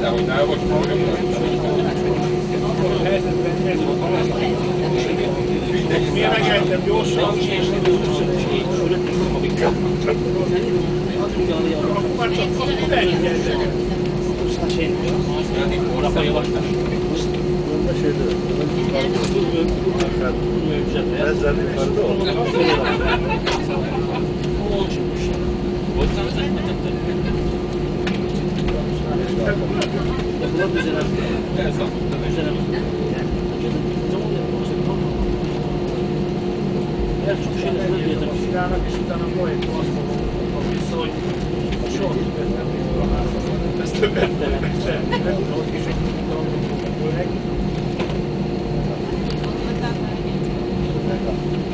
Dehogy ne, vagy Miért megettem gyorsan, és Akkor csak legyen ezeket. Mesélő. Ezzel mi van dolog? Csinálnak, és utána majd azt mondom vissza, hogy soha nem jutott a házba. Ez többet sem. Ott is egy dolgok Yani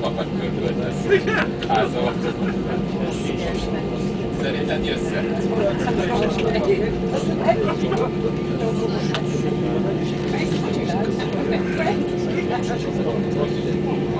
kapat körül lesz. Házol. Szerinted jössz-e? Thank you.